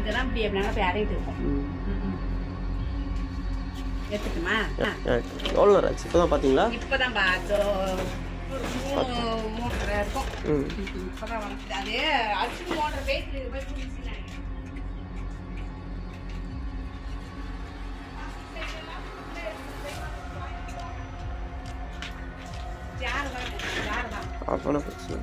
இங்கெல்லாம் இப்படி எப்படினா போய் அடையிட்டு இருக்கும். எடுத்துட்டுமா? ஆ, எவ்வளோ நேரம் ஆச்சு? இப்போ தான் பார்த்தீங்களா இப்பதான் பார்த்தோ ஒரு மூணு மூன்றரை இருக்கும். அது மூன்றரை போய் ஜாரு தான் அப்போனா பிரச்சனை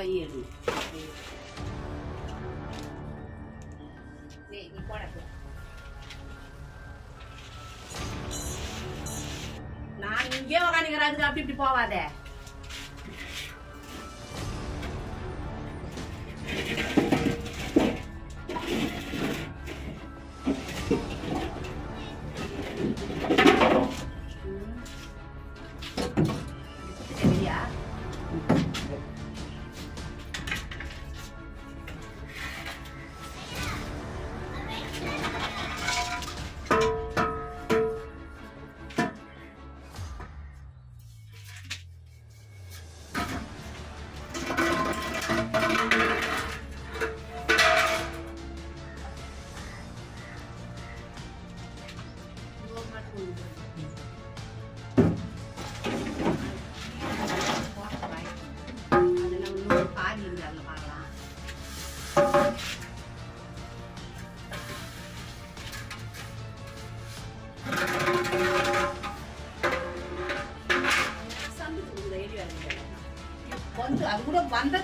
பையன். நான் இங்கே உக்காந்துக்கிறேன் அதுக்கு அப்படி இப்படி போவாதே.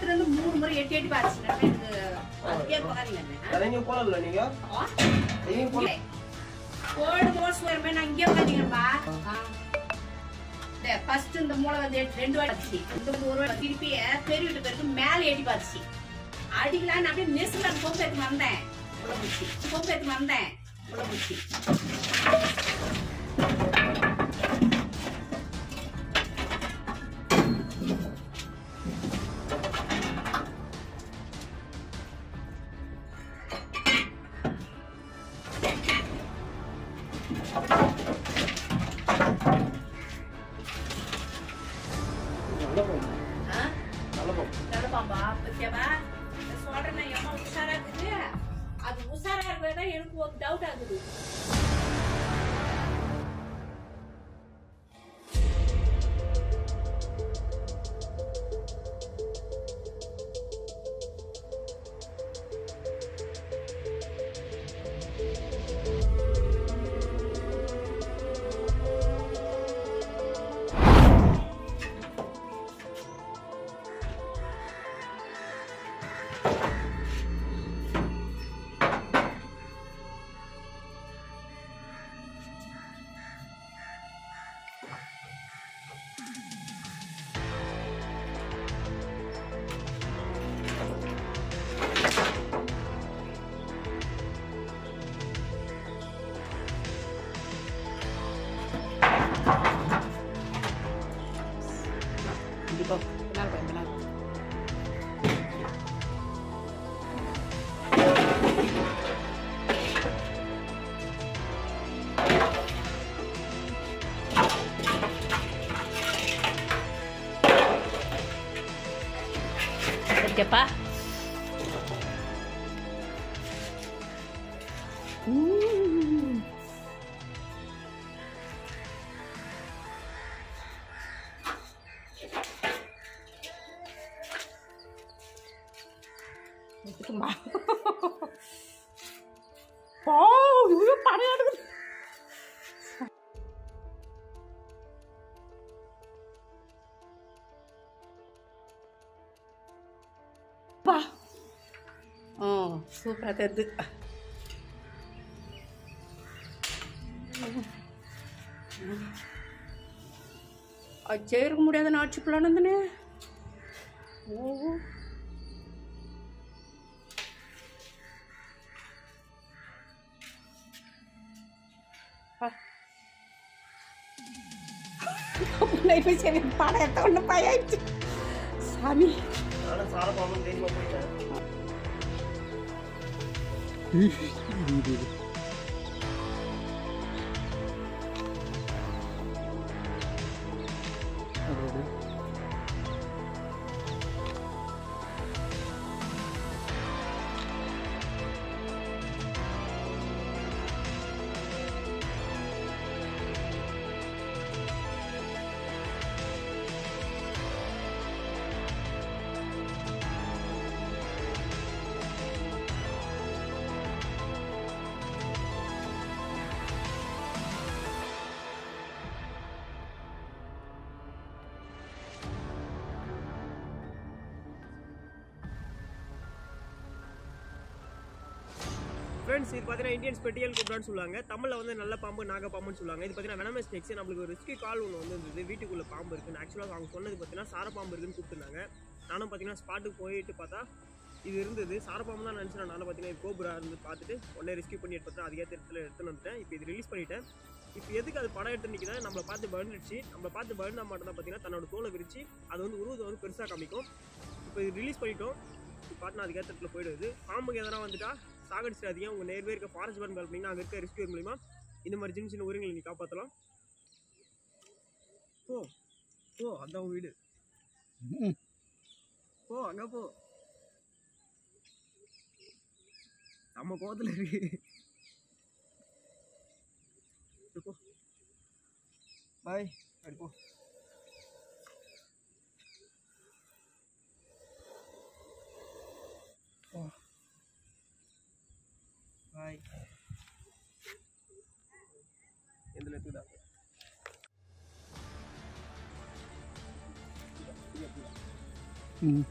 இருந்து மூணு முறை எட்டி எட்டி பார்த்துச்சு எனக்கு அதுக்கே போகாதீங்க வேற கோல்டு மோஸ் வருமே நான் இங்கே உட்காந்துங்கப்பா ஃபர்ஸ்ட் இந்த மூளை வந்து ரெண்டு வாட்டி அடிச்சு. இந்த ஒரு வாட்டி திருப்பி பெரிய வீட்டு பேருக்கு மேலே எடி பார்த்துச்சு அடிக்கலான்னு அப்படியே நெசுல பொம்பு எடுத்து வந்தேன் உள்ள பூச்சி. பொம்பு எடுத்து வந்தேன் உள்ள பூச்சி. கண்டிப்பாக பின்னால் போய் பின்னால் போய். ஓகேப்பா போ இவ்வளோ இது படம் எடுக்குது பா ஓ சூப்பராக தெரிது அச்சே இருக்க முடியாத நாட்சி நாச்சு தானே ஓ சரி படம் எடுத்த ஒன்று பயாயிடுச்சு சாமி நானும் சார பாம்பு ஃப்ரெண்ட்ஸ் இது பார்த்தீங்கன்னா இந்தியன் ஸ்பெட்டியல் கூப்பிடான்னு சொல்லுவாங்க. தமிழில் வந்து நல்ல பாம்பு நாக பாம்புன்னு சொல்லுவாங்க. இது பார்த்தீங்கன்னா வெனமஸ் நெக்ஸ்ட் நம்மளுக்கு ஒரு ரிஸ்கி கால் ஒன்று வந்து இருந்தது. வீட்டுக்குள்ளே பாம்பு இருக்குன்னு. ஆக்சுவலாக அவங்க சொன்னது பார்த்தீங்கன்னா சார பாம்பு இருக்குன்னு கூப்பிட்டுருந்தாங்க. நானும் பார்த்தீங்கன்னா ஸ்பாட்டுக்கு போயிட்டு பார்த்தா இது இருந்தது. சார பாம்பு தான் நினச்சேன். நான் பார்த்தீங்கன்னா இது கோபுரா இருந்து பார்த்துட்டு உடனே ரெஸ்கியூ பண்ணி எடுத்து அதுக்கேற்ற இடத்துல எடுத்துன்னு வந்துட்டேன். இப்போ இது ரிலீஸ் பண்ணிட்டேன். இப்போ எதுக்கு அது படம் எடுத்து நிற்கிறேன் நம்மளை பார்த்து பயந்துடுச்சு. நம்மளை பார்த்து பயந்தா மட்டும் தான் பார்த்தீங்கன்னா தன்னோட தோலை விரிச்சு அது வந்து உருவத்தை வந்து பெருசாக காமிக்கும். இப்போ இது ரிலீஸ் பண்ணிட்டோம். இப்போ பார்த்து அதுக்கேற்ற இடத்துல போயிடுது. பாம்புக்கு எதனா வந்துட்டா சாகடிச்சிடாதீங்க. உங்கள் நேர்வே இருக்க ஃபாரஸ்ட் பார்ட் கால் பண்ணிங்கன்னா அங்கே இருக்க ரெஸ்கியூர் மூலிமா இந்த மாதிரி சின்ன சின்ன உயிரிங்களை நீ காப்பாற்றலாம் போ. போ அதான் உன் வீடு. போ அங்கே போ. நம்ம கோவத்தில் இருக்கு. போ. பாய் அப்படி போ. 嗯。